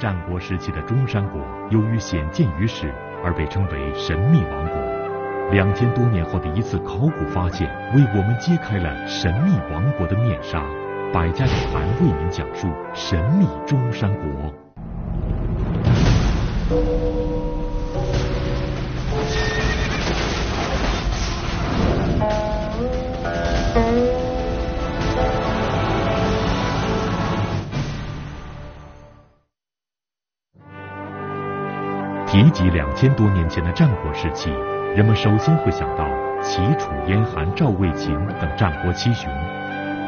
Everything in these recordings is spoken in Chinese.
战国时期的中山国，由于鲜见于史，而被称为神秘王国。两千多年后的一次考古发现，为我们揭开了神秘王国的面纱。百家讲坛为您讲述神秘中山国。提及两千多年前的战国时期，人们首先会想到齐、楚、燕、韩、赵、魏、秦等战国七雄。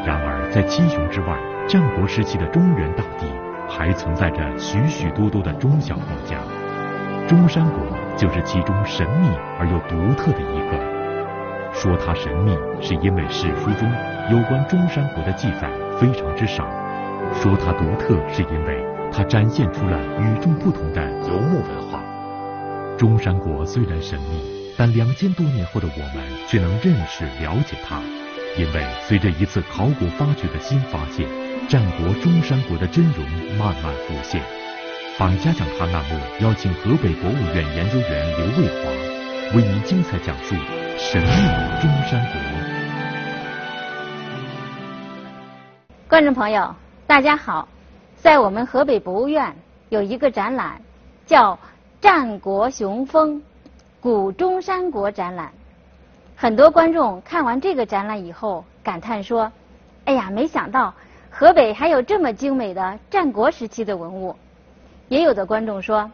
然而，在七雄之外，战国时期的中原大地还存在着许许多多的中小国家，中山国就是其中神秘而又独特的一个。说它神秘，是因为史书中有关中山国的记载非常之少；说它独特，是因为它展现出了与众不同的游牧文化。中山国虽然神秘，但两千多年后的我们却能认识了解它，因为随着一次考古发掘的新发现，战国中山国的真容慢慢浮现。百家讲坛栏目邀请河北博物院研究员刘卫华，为您精彩讲述神秘中山国。观众朋友，大家好，在我们河北博物院有一个展览，叫。战国雄风，古中山国展览，很多观众看完这个展览以后感叹说：“哎呀，没想到河北还有这么精美的战国时期的文物。”也有的观众说：“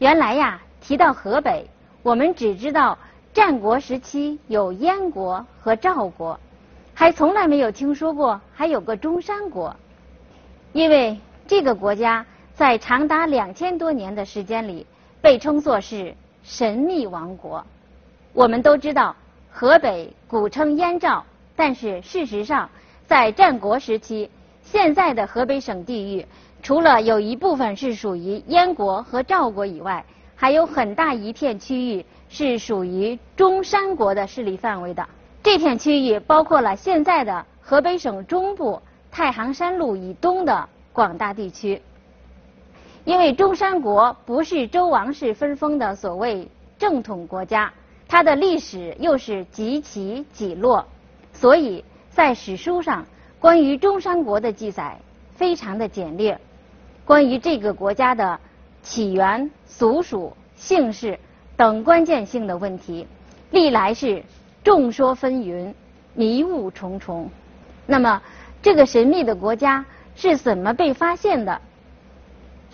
原来呀，提到河北，我们只知道战国时期有燕国和赵国，还从来没有听说过还有个中山国。因为这个国家在长达两千多年的时间里。”被称作是神秘王国。我们都知道，河北古称燕赵，但是事实上，在战国时期，现在的河北省地域，除了有一部分是属于燕国和赵国以外，还有很大一片区域是属于中山国的势力范围的。这片区域包括了现在的河北省中部太行山路以东的广大地区。因为中山国不是周王室分封的所谓正统国家，它的历史又是几起几落，所以在史书上关于中山国的记载非常的简略。关于这个国家的起源、俗属、姓氏等关键性的问题，历来是众说纷纭、迷雾重重。那么，这个神秘的国家是怎么被发现的？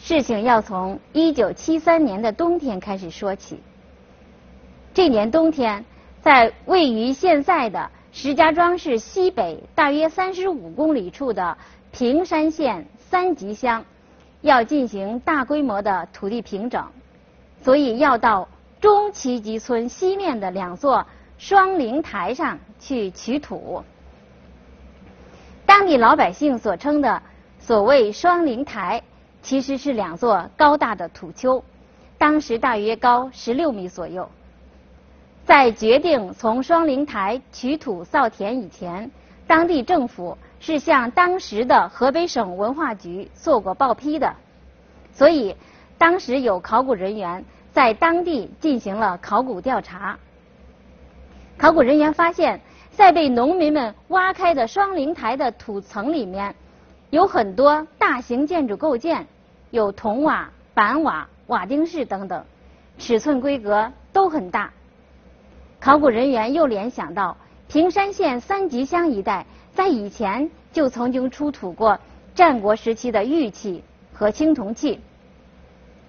事情要从一九七三年的冬天开始说起。这年冬天，在位于现在的石家庄市西北大约三十五公里处的平山县三吉乡，要进行大规模的土地平整，所以要到中旗集村西面的两座双灵台上去取土。当地老百姓所称的所谓双灵台。其实是两座高大的土丘，当时大约高十六米左右。在决定从双灵台取土造田以前，当地政府是向当时的河北省文化局做过报批的，所以当时有考古人员在当地进行了考古调查。考古人员发现，在被农民们挖开的双灵台的土层里面，有很多大型建筑构件。有铜瓦、板瓦、瓦丁式等等，尺寸规格都很大。考古人员又联想到平山县三吉乡一带，在以前就曾经出土过战国时期的玉器和青铜器，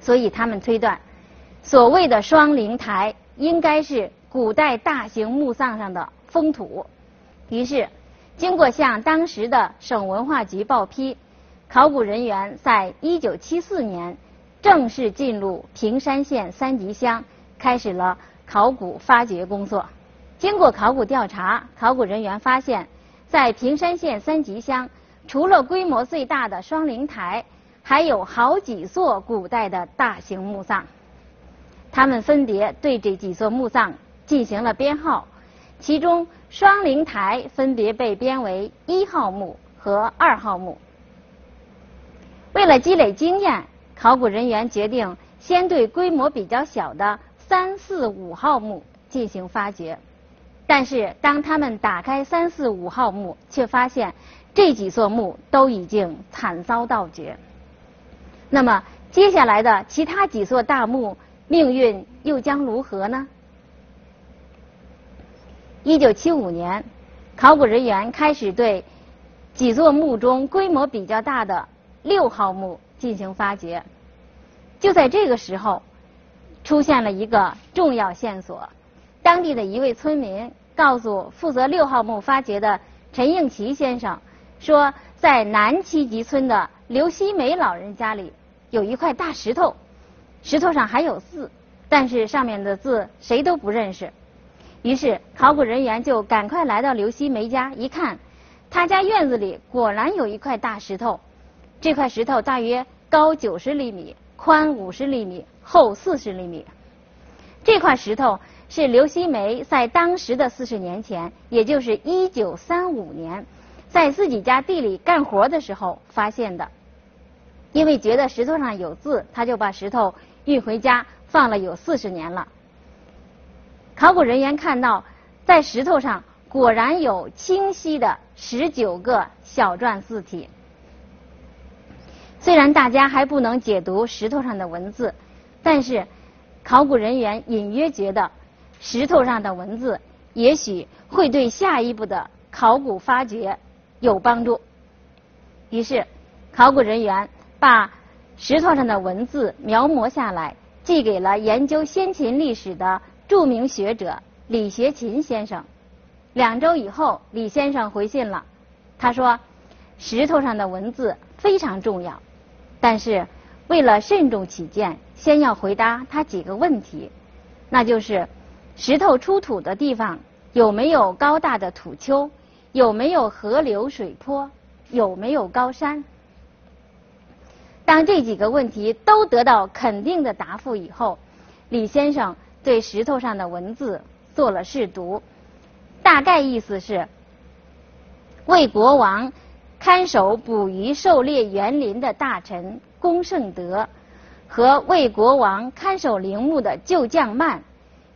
所以他们推断，所谓的双灵台应该是古代大型墓葬上的封土。于是，经过向当时的省文化局报批。考古人员在1974年正式进入平山县三集乡，开始了考古发掘工作。经过考古调查，考古人员发现，在平山县三集乡，除了规模最大的双灵台，还有好几座古代的大型墓葬。他们分别对这几座墓葬进行了编号，其中双灵台分别被编为一号墓和二号墓。为了积累经验，考古人员决定先对规模比较小的三四五号墓进行发掘。但是，当他们打开三四五号墓，却发现这几座墓都已经惨遭盗掘。那么，接下来的其他几座大墓命运又将如何呢？一九七五年，考古人员开始对几座墓中规模比较大的六号墓进行发掘。就在这个时候，出现了一个重要线索。当地的一位村民告诉负责六号墓发掘的陈应奇先生，说在南七集村的刘希梅老人家里有一块大石头，石头上还有字，但是上面的字谁都不认识。于是考古人员就赶快来到刘希梅家，一看，他家院子里果然有一块大石头，这块石头大约高九十厘米，宽五十厘米，厚四十厘米。这块石头。是刘希梅在当时的四十年前，也就是一九三五年，在自己家地里干活的时候发现的。因为觉得石头上有字，他就把石头运回家放了有四十年了。考古人员看到，在石头上果然有清晰的十九个小篆字体。虽然大家还不能解读石头上的文字，但是考古人员隐约觉得。石头上的文字也许会对下一步的考古发掘有帮助。于是，考古人员把石头上的文字描摹下来，寄给了研究先秦历史的著名学者李学勤先生。两周以后，李先生回信了，他说：“石头上的文字非常重要，但是为了慎重起见，先要回答他几个问题，那就是。”石头出土的地方有没有高大的土丘？有没有河流水坡？有没有高山？当这几个问题都得到肯定的答复以后，李先生对石头上的文字做了试读，大概意思是：为国王看守捕鱼狩猎园林的大臣龚胜德和为国王看守陵墓的旧将曼。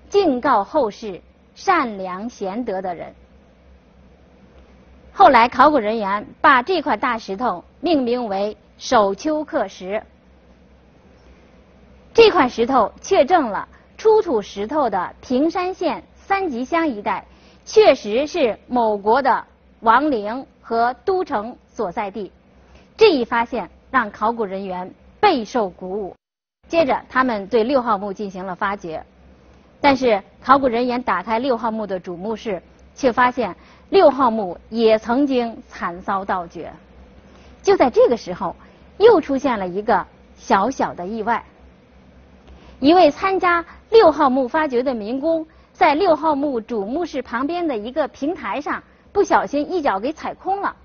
敬告后世善良贤德的人。后来，考古人员把这块大石头命名为首丘克石。这块石头确证了出土石头的平山县三吉乡一带确实是某国的王陵和都城所在地。这一发现让考古人员备受鼓舞。接着，他们对六号墓进行了发掘。但是，考古人员打开六号墓的主墓室，却发现六号墓也曾经惨遭盗掘。就在这个时候，又出现了一个小小的意外：一位参加六号墓发掘的民工，在六号墓主墓室旁边的一个平台上，不小心一脚给踩空了。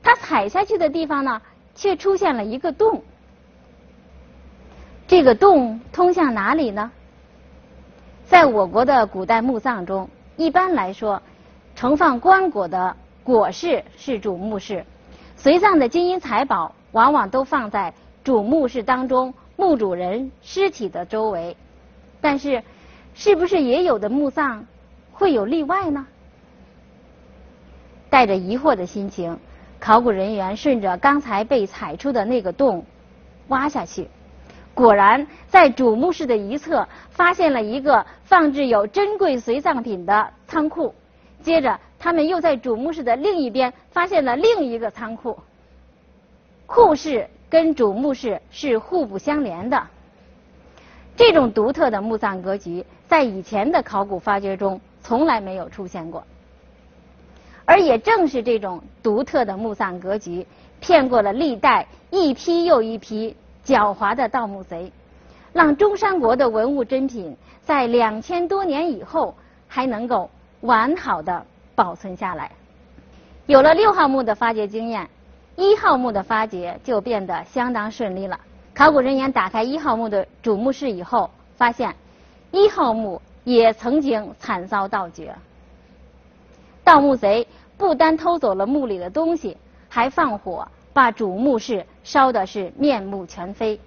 他踩下去的地方呢，却出现了一个洞。这个洞通向哪里呢？在我国的古代墓葬中，一般来说，盛放棺椁的椁室是主墓室，随葬的金银财宝往往都放在主墓室当中墓主人尸体的周围。但是，是不是也有的墓葬会有例外呢？带着疑惑的心情，考古人员顺着刚才被踩出的那个洞挖下去。果然，在主墓室的一侧发现了一个放置有珍贵随葬品的仓库。接着，他们又在主墓室的另一边发现了另一个仓库。库室跟主墓室是互不相连的。这种独特的墓葬格局，在以前的考古发掘中从来没有出现过。而也正是这种独特的墓葬格局，骗过了历代一批又一批。狡猾的盗墓贼，让中山国的文物珍品在两千多年以后还能够完好的保存下来。有了六号墓的发掘经验，一号墓的发掘就变得相当顺利了。考古人员打开一号墓的主墓室以后，发现一号墓也曾经惨遭盗掘。盗墓贼不单偷走了墓里的东西，还放火。把主墓室烧的是面目全非。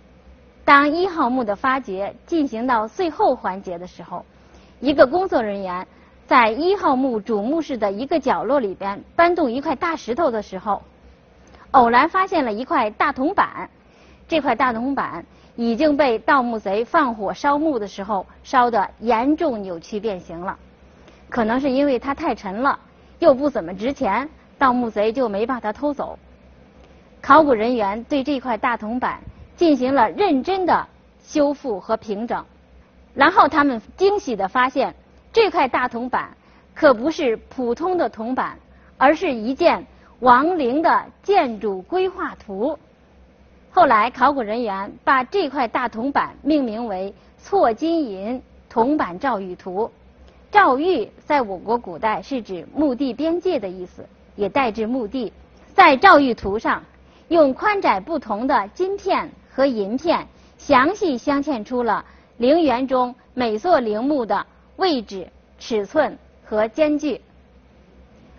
当一号墓的发掘进行到最后环节的时候，一个工作人员在一号墓主墓室的一个角落里边搬动一块大石头的时候，偶然发现了一块大铜板。这块大铜板已经被盗墓贼放火烧墓的时候烧得严重扭曲变形了。可能是因为它太沉了，又不怎么值钱，盗墓贼就没把它偷走。考古人员对这块大铜板进行了认真的修复和平整，然后他们惊喜地发现，这块大铜板可不是普通的铜板，而是一件亡灵的建筑规划图。后来，考古人员把这块大铜板命名为“错金银铜板诏狱图”。诏狱在我国古代是指墓地边界的意思，也代指墓地。在诏狱图上。用宽窄不同的金片和银片，详细镶嵌出了陵园中每座陵墓的位置、尺寸和间距。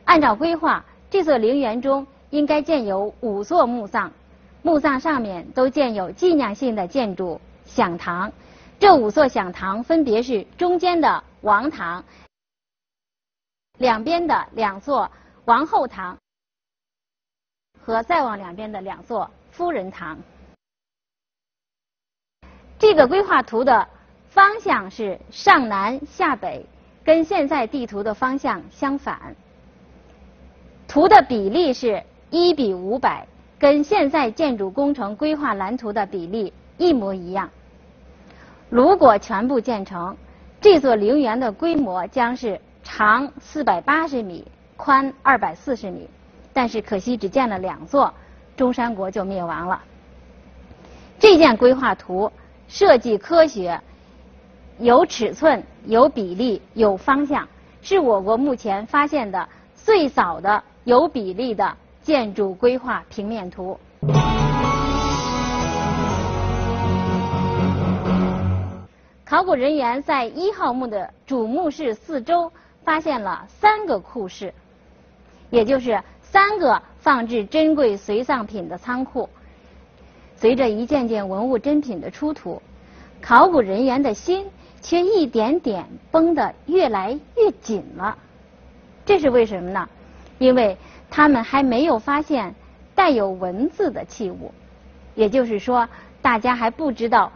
按照规划，这座陵园中应该建有五座墓葬，墓葬上面都建有纪念性的建筑享堂。这五座享堂分别是中间的王堂、两边的两座王后堂。和再往两边的两座夫人堂。这个规划图的方向是上南下北，跟现在地图的方向相反。图的比例是一比五百，跟现在建筑工程规划蓝图的比例一模一样。如果全部建成，这座陵园的规模将是长四百八十米，宽二百四十米。但是可惜只建了两座，中山国就灭亡了。这件规划图设计科学，有尺寸、有比例、有方向，是我国目前发现的最早的有比例的建筑规划平面图。考古人员在一号墓的主墓室四周发现了三个库室，也就是。三个放置珍贵随葬品的仓库，随着一件件文物珍品的出土，考古人员的心却一点点绷得越来越紧了。这是为什么呢？因为他们还没有发现带有文字的器物，也就是说，大家还不知道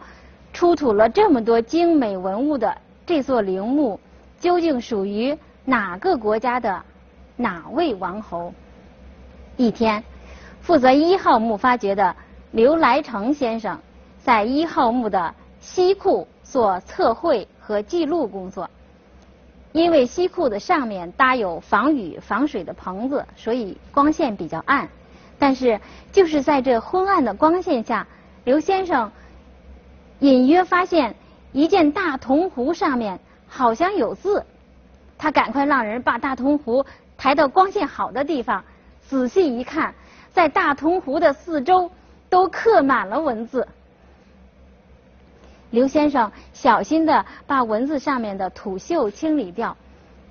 出土了这么多精美文物的这座陵墓究竟属于哪个国家的哪位王侯。一天，负责一号墓发掘的刘来成先生在一号墓的西库做测绘和记录工作。因为西库的上面搭有防雨防水的棚子，所以光线比较暗。但是，就是在这昏暗的光线下，刘先生隐约发现一件大铜壶上面好像有字。他赶快让人把大铜壶抬到光线好的地方。仔细一看，在大铜壶的四周都刻满了文字。刘先生小心的把文字上面的土锈清理掉，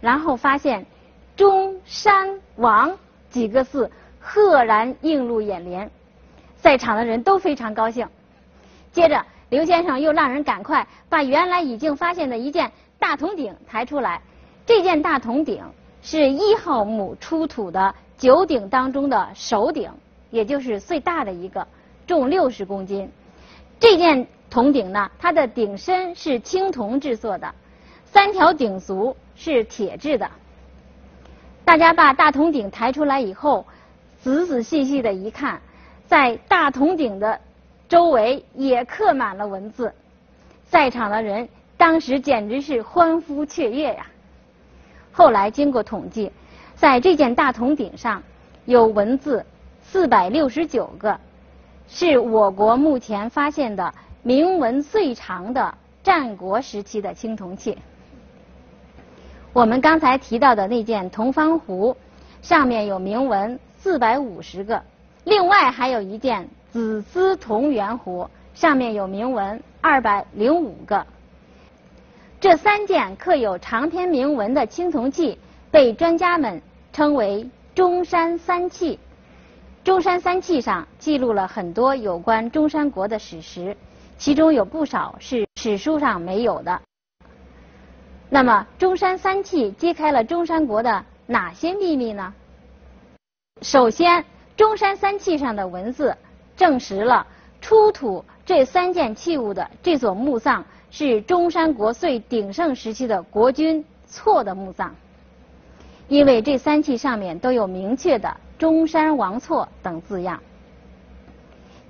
然后发现“中山王”几个字赫然映入眼帘，在场的人都非常高兴。接着，刘先生又让人赶快把原来已经发现的一件大铜鼎抬出来。这件大铜鼎是一号墓出土的。九鼎当中的首鼎，也就是最大的一个，重六十公斤。这件铜鼎呢，它的鼎身是青铜制作的，三条鼎足是铁制的。大家把大铜鼎抬出来以后，仔仔细细的一看，在大铜鼎的周围也刻满了文字，在场的人当时简直是欢呼雀跃呀。后来经过统计。在这件大铜鼎上，有文字四百六十九个，是我国目前发现的铭文最长的战国时期的青铜器。我们刚才提到的那件铜方壶，上面有铭文四百五十个，另外还有一件紫丝铜圆壶，上面有铭文二百零五个。这三件刻有长篇铭文的青铜器。被专家们称为中山三器。中山三器上记录了很多有关中山国的史实，其中有不少是史书上没有的。那么，中山三器揭开了中山国的哪些秘密呢？首先，中山三气上的文字证实了出土这三件器物的这所墓葬是中山国最鼎盛时期的国君错的墓葬，因为这三器上面都有明确的“中山王错”等字样。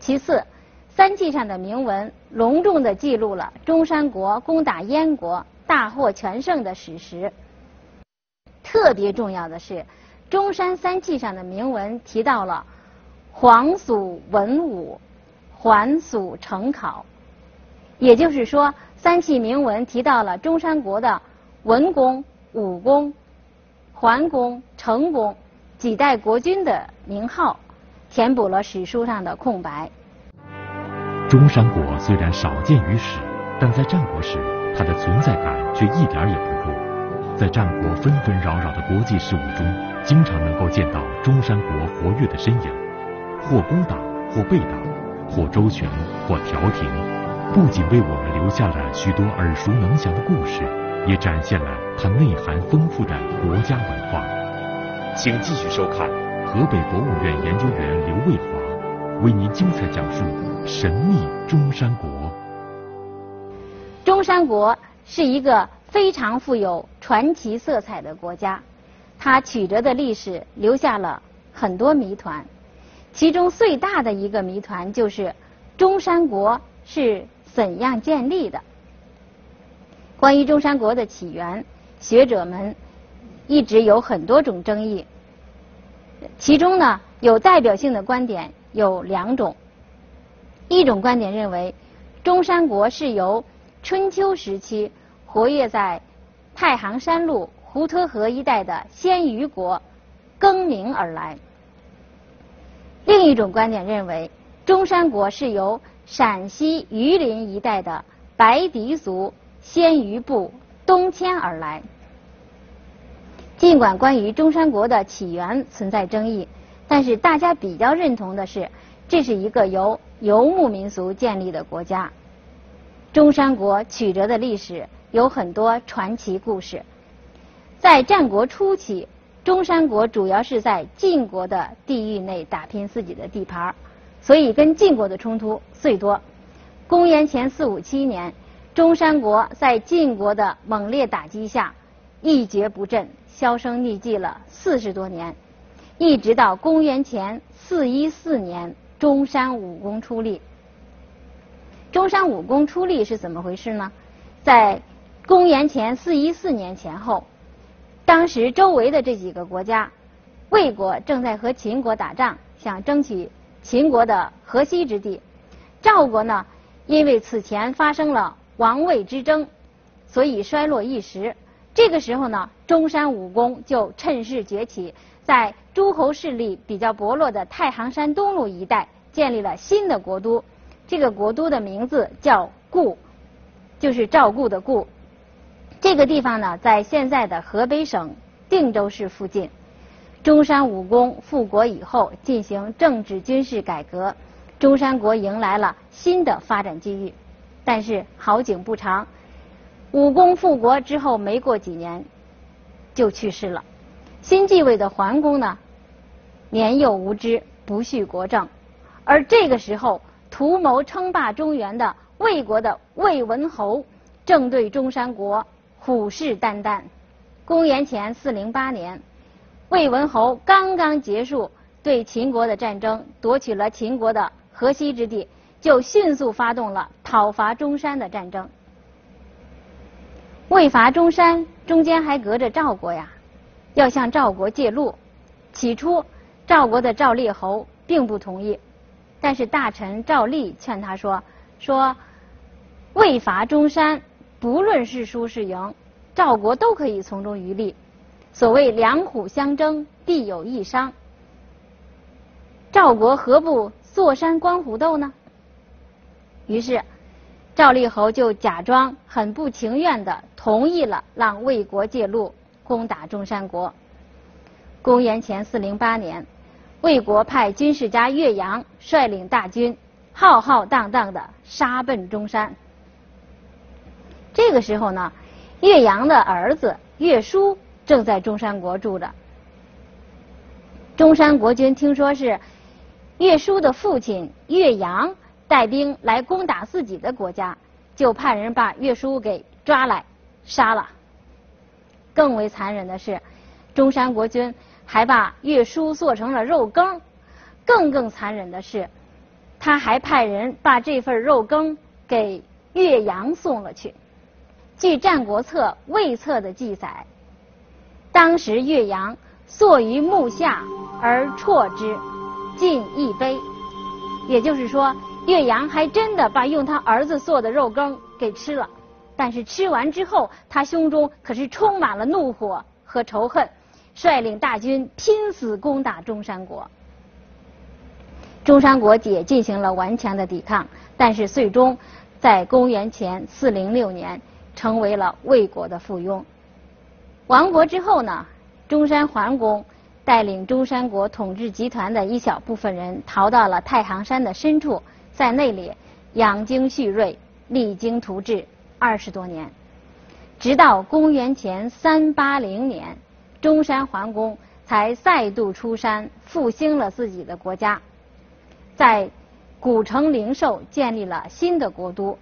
其次，三器上的铭文隆重的记录了中山国攻打燕国。大获全胜的史实。特别重要的是，中山三器上的铭文提到了皇祖文武，桓祖成考，也就是说，三器铭文提到了中山国的文公、武公、桓公、成公几代国君的名号，填补了史书上的空白。中山国虽然少见于史，但在战国时。它的存在感却一点也不弱，在战国纷纷扰扰的国际事务中，经常能够见到中山国活跃的身影，或攻打，或被打，或周旋，或调停，不仅为我们留下了许多耳熟能详的故事，也展现了它内涵丰富的国家文化。请继续收看河北博物院研究员刘卫华为您精彩讲述神秘中山国。中山国是一个非常富有传奇色彩的国家，它曲折的历史留下了很多谜团，其中最大的一个谜团就是中山国是怎样建立的。关于中山国的起源，学者们一直有很多种争议，其中呢有代表性的观点有两种，一种观点认为中山国是由春秋时期活跃在太行山路滹沱河一带的鲜虞国更名而来。另一种观点认为，中山国是由陕西榆林一带的白狄族鲜虞部东迁而来。尽管关于中山国的起源存在争议，但是大家比较认同的是，这是一个由游牧民族建立的国家。中山国曲折的历史有很多传奇故事。在战国初期，中山国主要是在晋国的地域内打拼自己的地盘，所以跟晋国的冲突最多。公元前四五七年，中山国在晋国的猛烈打击下一蹶不振，销声匿迹了四十多年，一直到公元前四一四年，中山武功出力。中山武功出力是怎么回事呢？在公元前四一四年前后，当时周围的这几个国家，魏国正在和秦国打仗，想争取秦国的河西之地；赵国呢，因为此前发生了王位之争，所以衰落一时。这个时候呢，中山武功就趁势崛起，在诸侯势力比较薄弱的太行山东路一带建立了新的国都。这个国都的名字叫故，就是赵故的故。这个地方呢，在现在的河北省定州市附近。中山武功复国以后，进行政治军事改革，中山国迎来了新的发展机遇。但是好景不长，武功复国之后没过几年就去世了。新继位的桓公呢，年幼无知，不恤国政，而这个时候。图谋称霸中原的魏国的魏文侯，正对中山国虎视眈眈。公元前四零八年，魏文侯刚刚结束对秦国的战争，夺取了秦国的河西之地，就迅速发动了讨伐中山的战争。魏伐中山，中间还隔着赵国呀，要向赵国借路。起初，赵国的赵烈侯并不同意。但是大臣赵立劝他说：“说魏伐中山，不论是输是赢，赵国都可以从中渔利。所谓两虎相争，必有一伤。赵国何不坐山观虎斗呢？”于是赵立侯就假装很不情愿的同意了，让魏国借路攻打中山国。公元前四零八年。魏国派军事家岳阳率领大军浩浩荡荡的杀奔中山。这个时候呢，岳阳的儿子岳书正在中山国住着。中山国君听说是岳书的父亲岳阳带兵来攻打自己的国家，就派人把岳书给抓来杀了。更为残忍的是，中山国君还把岳书做成了肉羹。更更残忍的是，他还派人把这份肉羹给岳阳送了去。据《战国策·魏策》的记载，当时岳阳坐于木下而啜之，尽一杯。也就是说，岳阳还真的把用他儿子做的肉羹给吃了。但是吃完之后，他胸中可是充满了怒火和仇恨，率领大军拼死攻打中山国。中山国也进行了顽强的抵抗，但是最终在公元前四零六年。成为了魏国的附庸。亡国之后呢，中山桓公带领中山国统治集团的一小部分人逃到了太行山的深处，在那里养精蓄锐，励精图治二十多年，直到公元前三八零年，中山桓公才再度出山，复兴了自己的国家，在古城灵寿建立了新的国都。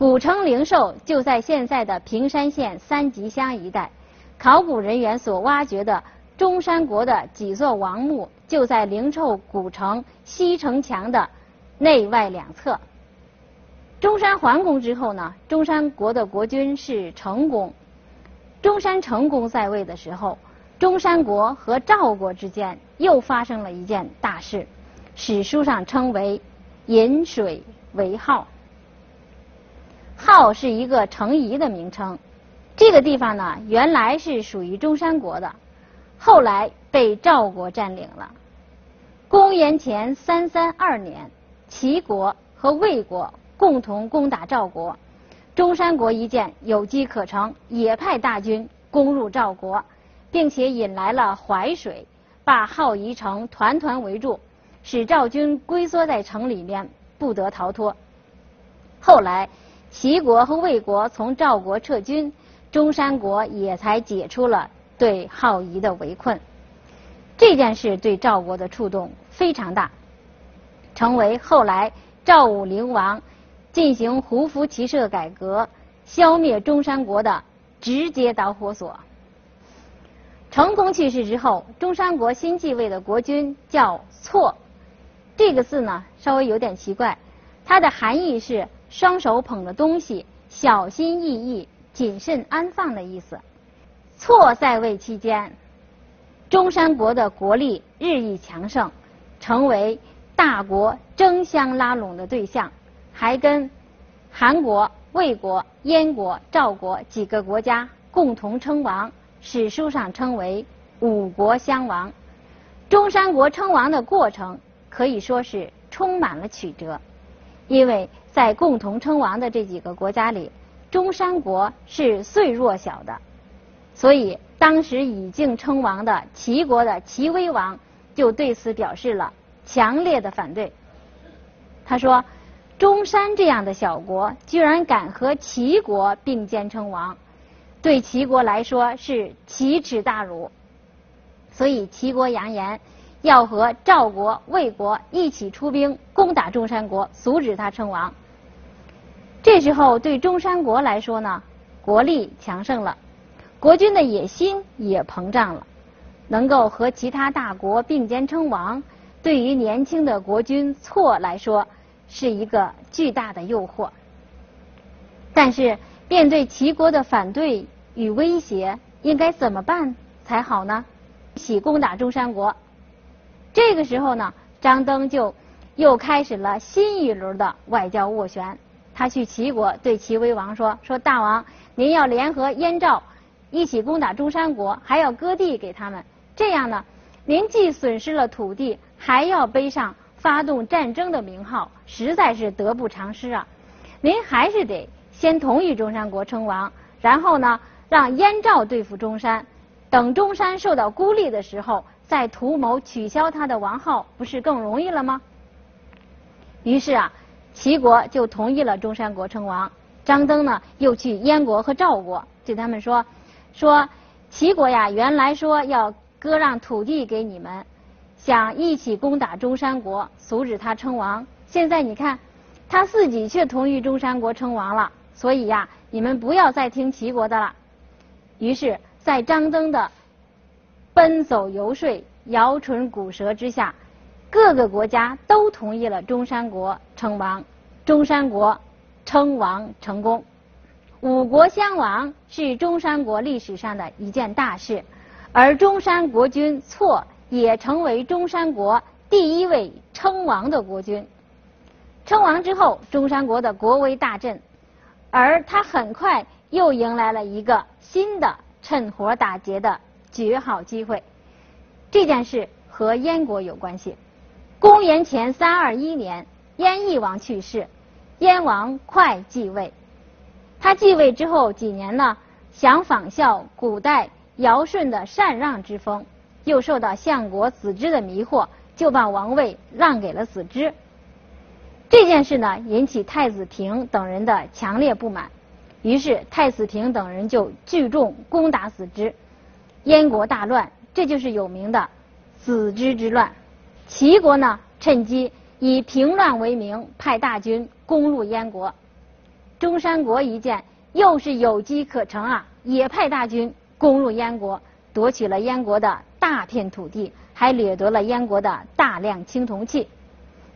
古城灵寿就在现在的平山县三吉乡一带，考古人员所挖掘的中山国的几座王墓就在灵寿古城西城墙的内外两侧。中山桓公之后呢，中山国的国君是成公。中山成公在位的时候，中山国和赵国之间又发生了一件大事，史书上称为“引水为号”。号是一个城邑的名称，这个地方呢原来是属于中山国的，后来被赵国占领了。公元前三三二年，齐国和魏国共同攻打赵国，中山国一见有机可乘，也派大军攻入赵国，并且引来了淮水，把鄗夷城团团围住，使赵军龟缩在城里面，不得逃脱。后来。齐国和魏国从赵国撤军，中山国也才解除了对鄗夷的围困。这件事对赵国的触动非常大，成为后来赵武灵王进行胡服骑射改革、消灭中山国的直接导火索。成功去世之后，中山国新继位的国君叫错，这个字呢稍微有点奇怪，它的含义是。双手捧着东西，小心翼翼、谨慎安放的意思。错在位期间，中山国的国力日益强盛，成为大国争相拉拢的对象，还跟韩国、魏国、燕国、赵国几个国家共同称王，史书上称为五国相王。中山国称王的过程可以说是充满了曲折，因为。在共同称王的这几个国家里，中山国是最弱小的，所以当时已经称王的齐国的齐威王就对此表示了强烈的反对。他说：“中山这样的小国居然敢和齐国并肩称王，对齐国来说是奇耻大辱。”所以齐国扬言。要和赵国、魏国一起出兵攻打中山国，阻止他称王。这时候对中山国来说呢，国力强盛了，国君的野心也膨胀了，能够和其他大国并肩称王，对于年轻的国君错来说是一个巨大的诱惑。但是面对齐国的反对与威胁，应该怎么办才好呢？一起攻打中山国。这个时候呢，张登就又开始了新一轮的外交斡旋。他去齐国对齐威王说：“说大王，您要联合燕赵一起攻打中山国，还要割地给他们。这样呢，您既损失了土地，还要背上发动战争的名号，实在是得不偿失啊！您还是得先同意中山国称王，然后呢，让燕赵对付中山。等中山受到孤立的时候。”再图谋取消他的王号，不是更容易了吗？于是啊，齐国就同意了中山国称王。张登呢，又去燕国和赵国，对他们说：“说齐国呀，原来说要割让土地给你们，想一起攻打中山国，阻止他称王。现在你看，他自己却同意中山国称王了。所以呀，你们不要再听齐国的了。”于是，在张登的奔走游说、摇唇鼓舌之下，各个国家都同意了中山国称王。中山国。称王成功，五国相王是中山国历史上的一件大事，而中山国君错也成为中山国第一位称王的国君。称王之后，中山国的国威大振，而他很快又迎来了一个新的趁火打劫的绝好机会。这件事和燕国有关系。公元前三二一年，燕翼王去世。燕王哙继位，他继位之后几年呢，想仿效古代尧舜的禅让之风，又受到相国子之的迷惑，就把王位让给了子之。这件事呢，引起太子平等人的强烈不满，于是太子平等人就聚众攻打子之，燕国大乱，这就是有名的子之之乱。齐国呢，趁机。以平乱为名，派大军攻入燕国。中山国一见，又是有机可乘啊，也派大军攻入燕国，夺取了燕国的大片土地，还掠夺了燕国的大量青铜器，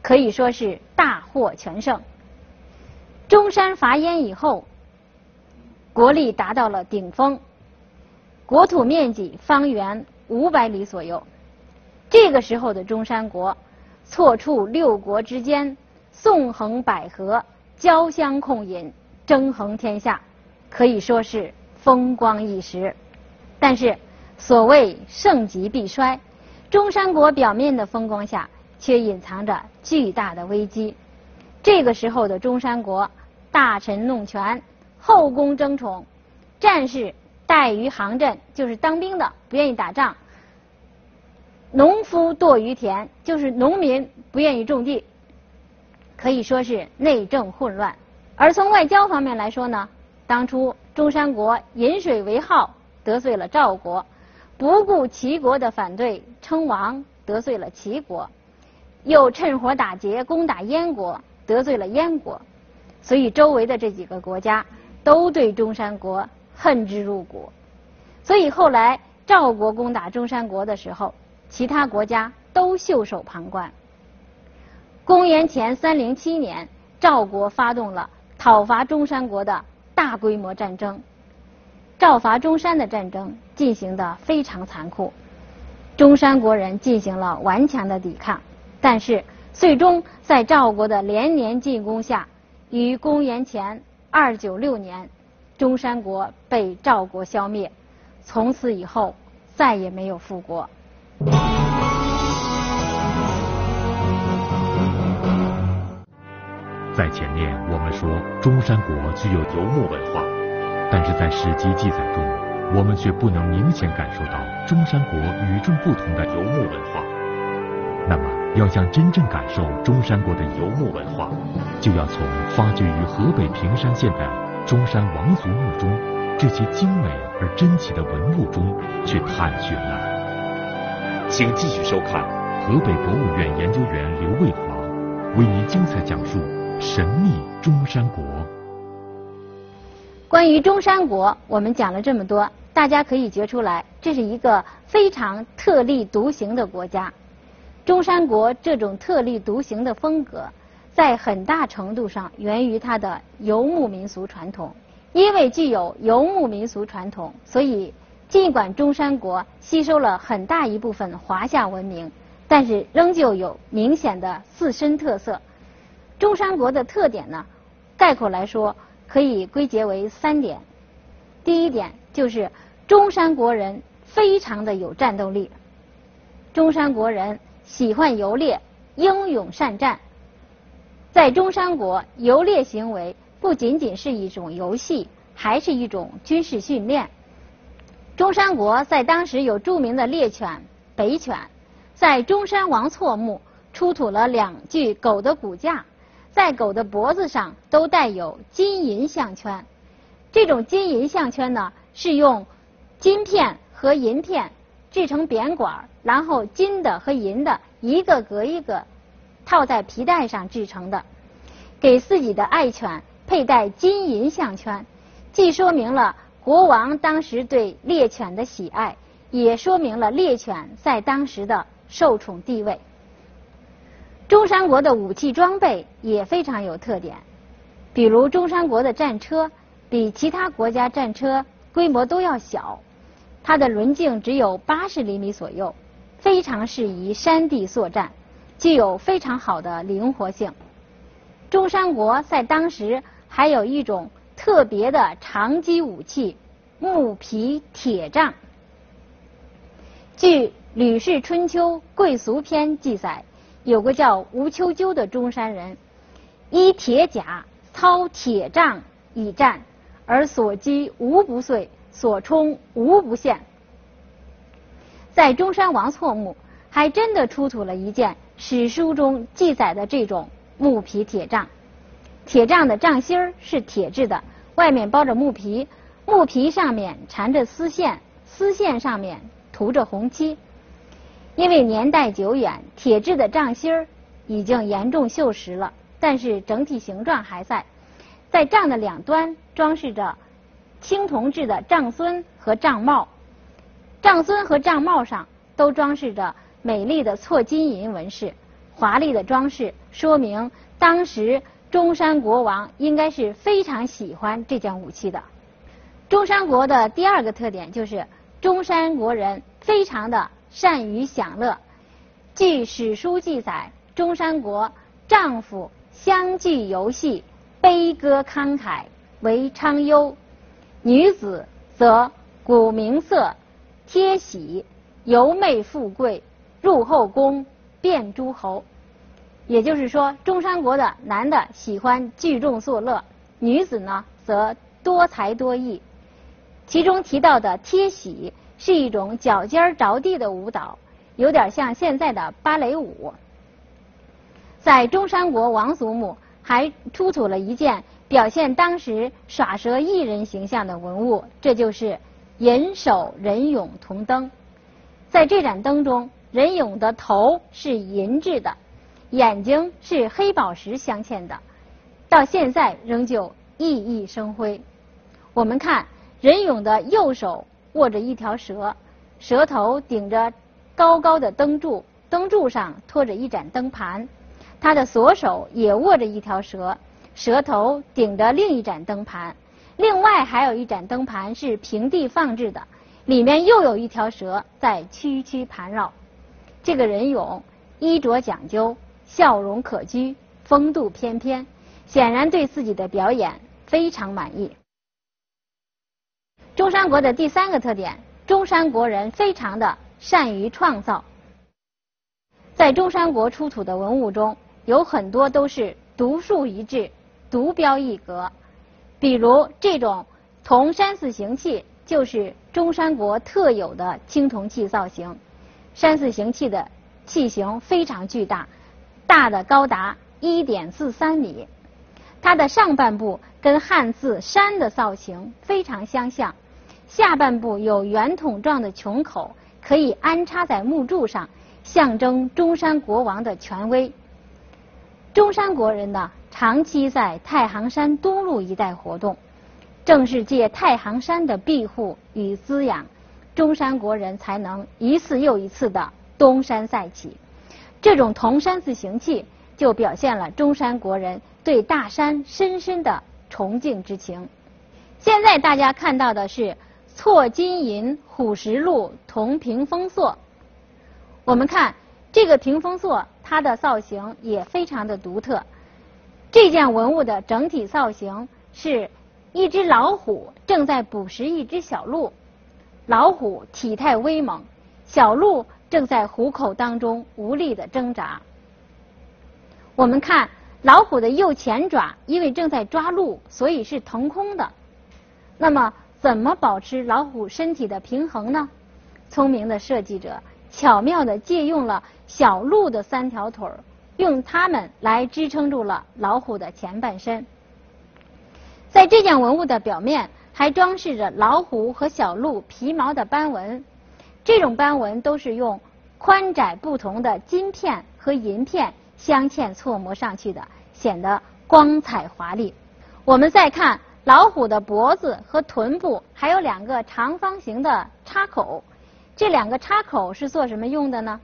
可以说是大获全胜。中山伐燕以后，国力达到了顶峰，国土面积方圆五百里左右。这个时候的中山国。错处六国之间，纵横捭阖，交相控饮，争衡天下，可以说是风光一时。但是，所谓盛极必衰，中山国表面的风光下，却隐藏着巨大的危机。这个时候的中山国，大臣弄权，后宫争宠，战士怠于行阵，就是当兵的不愿意打仗。农夫堕于田，就是农民不愿意种地，可以说是内政混乱。而从外交方面来说呢，当初中山国引水为号，得罪了赵国；不顾齐国的反对称王，得罪了齐国；又趁火打劫攻打燕国，得罪了燕国。所以周围的这几个国家都对中山国恨之入骨。所以后来赵国攻打中山国的时候，其他国家都袖手旁观。公元前三零七年，赵国发动了讨伐中山国的大规模战争。赵伐中山的战争进行的非常残酷，中山国人进行了顽强的抵抗，但是最终在赵国的连年进攻下，于公元前二九六年，中山国被赵国消灭，从此以后再也没有复国。在前面我们说中山国具有游牧文化，但是在史籍记载中，我们却不能明显感受到中山国与众不同的游牧文化。那么，要想真正感受中山国的游牧文化，就要从发掘于河北平山县的中山王族墓中这些精美而珍奇的文物中去探寻了。请继续收看河北博物院研究员刘卫华为您精彩讲述神秘中山国。关于中山国，我们讲了这么多，大家可以觉出来，这是一个非常特立独行的国家。中山国这种特立独行的风格，在很大程度上源于它的游牧民俗传统。因为具有游牧民俗传统，所以。尽管中山国吸收了很大一部分华夏文明，但是仍旧有明显的自身特色。中山国的特点呢，概括来说可以归结为三点。第一点就是中山国人非常的有战斗力。中山国人喜欢游猎，英勇善战。在中山国，游猎行为不仅仅是一种游戏，还是一种军事训练。中山国在当时有著名的猎犬北犬，在中山王错墓出土了两具狗的骨架，在狗的脖子上都带有金银项圈。这种金银项圈呢，是用金片和银片制成扁管，然后金的和银的一个隔一个套在皮带上制成的。给自己的爱犬佩戴金银项圈，既说明了国王当时对猎犬的喜爱，也说明了猎犬在当时的受宠地位。中山国的武器装备也非常有特点，比如中山国的战车比其他国家战车规模都要小，它的轮径只有八十厘米左右，非常适宜山地作战，具有非常好的灵活性。中山国在当时还有一种特别的长击武器——木皮铁杖。据《吕氏春秋·贵俗篇》记载。有个叫吴秋鸠的中山人，依铁甲操铁杖以战，而所击无不碎，所冲无不陷。在中山王错墓，还真的出土了一件史书中记载的这种木皮铁杖。铁杖的杖芯儿是铁制的，外面包着木皮，木皮上面缠着丝线，丝线上面涂着红漆。因为年代久远，铁制的杖芯儿已经严重锈蚀了，但是整体形状还在。在杖的两端装饰着青铜制的杖孙和杖帽，杖孙和杖帽上都装饰着美丽的错金银纹饰，华丽的装饰说明当时中山国王应该是非常喜欢这件武器的。中山国的第二个特点就是中山国人非常的。善于享乐。据史书记载，中山国丈夫相聚游戏，悲歌慷慨，为昌忧；女子则鼓鸣瑟，贴喜，游媚富贵，入后宫，变诸侯。也就是说，中山国的男的喜欢聚众作乐，女子呢则多才多艺。其中提到的贴喜。是一种脚尖着地的舞蹈，有点像现在的芭蕾舞。在中山国王祖墓还出土了一件表现当时耍蛇艺人形象的文物，这就是银手人俑铜灯。在这盏灯中，人俑的头是银制的，眼睛是黑宝石镶嵌的，到现在仍旧熠熠生辉。我们看任俑的右手。握着一条蛇，蛇头顶着高高的灯柱，灯柱上托着一盏灯盘。他的左手也握着一条蛇，蛇头顶着另一盏灯盘。另外还有一盏灯盘是平地放置的，里面又有一条蛇在曲曲盘绕。这个人俑衣着讲究，笑容可掬，风度翩翩，显然对自己的表演非常满意。中山国的第三个特点，中山国人非常的善于创造。在中山国出土的文物中，有很多都是独树一帜、独标一格。比如这种铜山四形器，就是中山国特有的青铜器造型。山四形器的器型非常巨大，大的高达一点四三米。它的上半部跟汉字“山”的造型非常相像。下半部有圆筒状的穹口，可以安插在木柱上，象征中山国王的权威。中山国人呢，长期在太行山东麓一带活动，正是借太行山的庇护与滋养，中山国人才能一次又一次的东山再起。这种铜山字形器，就表现了中山国人对大山深深的崇敬之情。现在大家看到的是。错金银虎石鹿铜屏风座，我们看这个屏风座，它的造型也非常的独特。这件文物的整体造型是一只老虎正在捕食一只小鹿，老虎体态威猛，小鹿正在虎口当中无力的挣扎。我们看老虎的右前爪，因为正在抓鹿，所以是腾空的。那么。怎么保持老虎身体的平衡呢？聪明的设计者巧妙地借用了小鹿的三条腿儿用它们来支撑住了老虎的前半身。在这件文物的表面还装饰着老虎和小鹿皮毛的斑纹，这种斑纹都是用宽窄不同的金片和银片镶嵌错磨上去的，显得光彩华丽。我们再看老虎的脖子和臀部还有两个长方形的插口，这两个插口是做什么用的呢？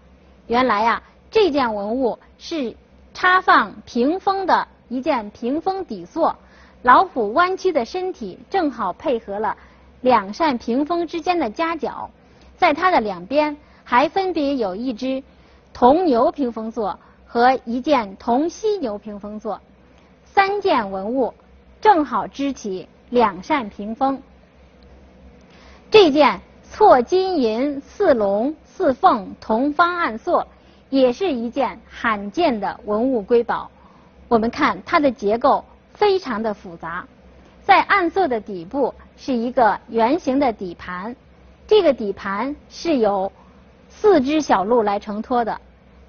原来呀，这件文物是插放屏风的一件屏风底座。老虎弯曲的身体正好配合了两扇屏风之间的夹角，在它的两边还分别有一只铜牛屏风座和一件铜犀牛屏风座，三件文物正好支起两扇屏风。这件错金银四龙四凤铜方案座也是一件罕见的文物瑰宝。我们看它的结构。非常的复杂，在暗色的底部是一个圆形的底盘，这个底盘是由四只小鹿来承托的。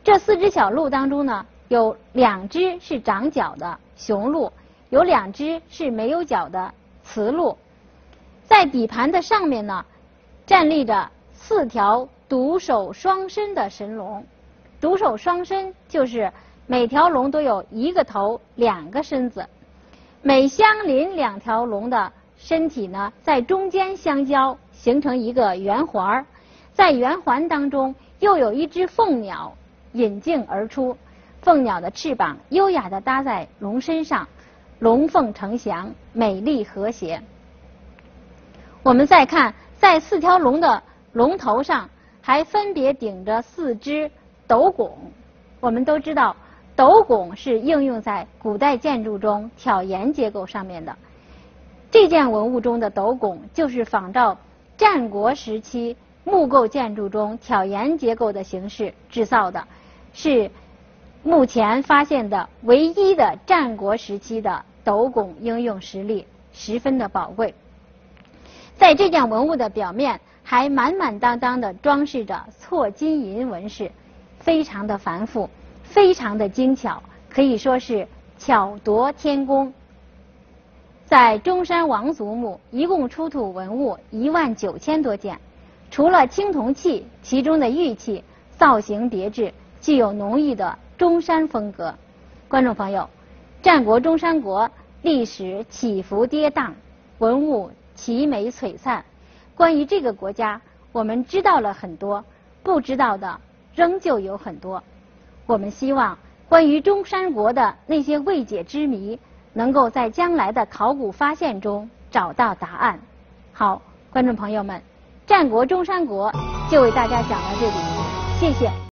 这四只小鹿当中呢，有两只是长角的雄鹿，有两只是没有角的雌鹿。在底盘的上面呢，站立着四条独手双身的神龙。独手双身就是每条龙都有一个头，两个身子。每相邻两条龙的身体呢，在中间相交，形成一个圆环儿。在圆环当中，又有一只凤鸟引颈而出。凤鸟的翅膀优雅地搭在龙身上，龙凤呈祥，美丽和谐。我们再看，在四条龙的龙头上，还分别顶着四只斗拱。我们都知道。斗拱是应用在古代建筑中挑檐结构上面的。这件文物中的斗拱就是仿照战国时期木构建筑中挑檐结构的形式制造的，是目前发现的唯一的战国时期的斗拱应用实例，十分的宝贵。在这件文物的表面还满满当当的装饰着错金银纹饰，非常的繁复。非常的精巧，可以说是巧夺天工。在中山王族墓，一共出土文物一万九千多件，除了青铜器，其中的玉器造型别致，具有浓郁的中山风格。观众朋友，战国中山国历史起伏跌宕，文物奇美璀璨。关于这个国家，我们知道了很多，不知道的仍旧有很多。我们希望关于中山国的那些未解之谜，能够在将来的考古发现中找到答案。好，观众朋友们，战国中山国就为大家讲到这里，谢谢。